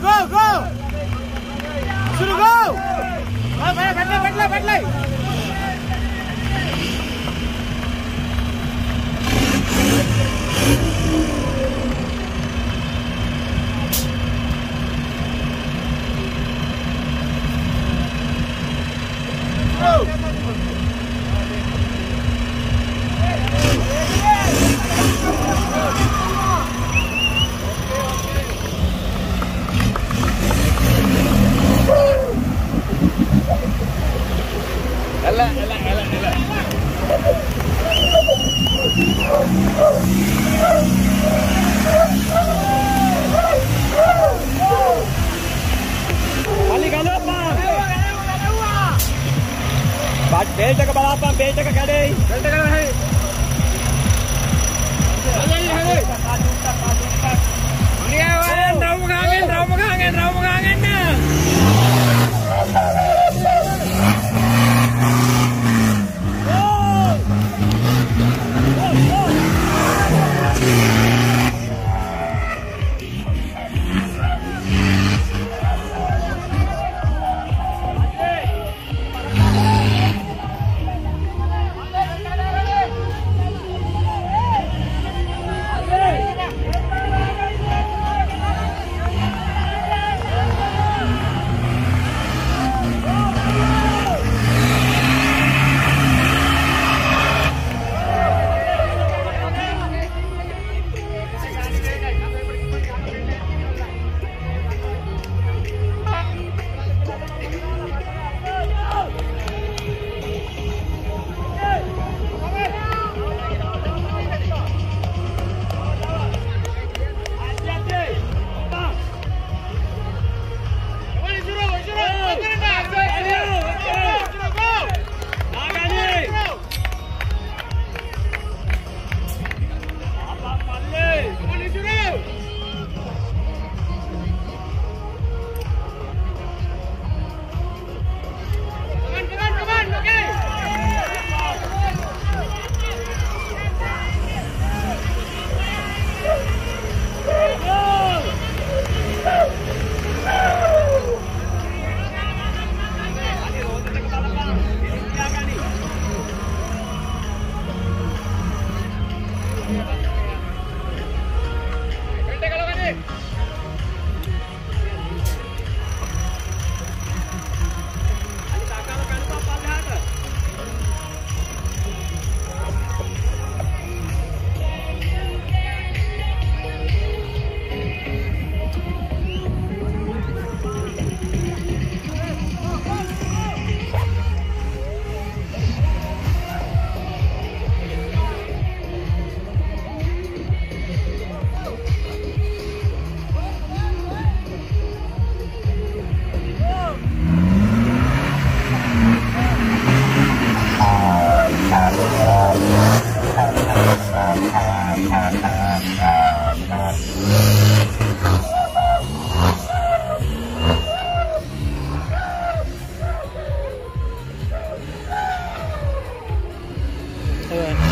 go, go! elak, elak, elak, elak. Ali galopa. Bate, beija ka Yeah.